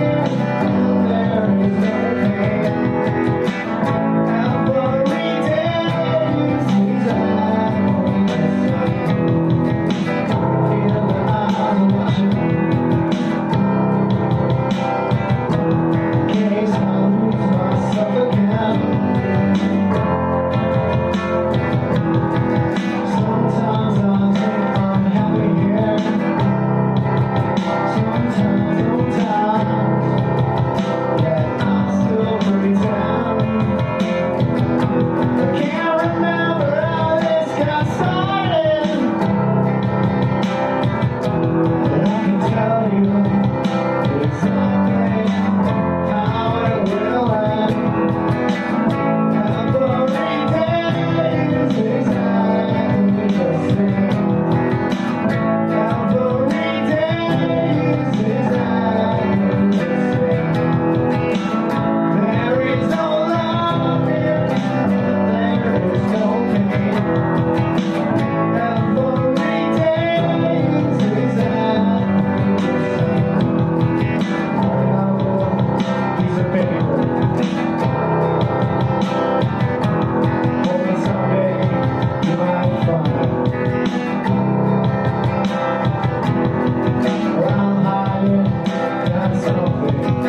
There is no pain. got something.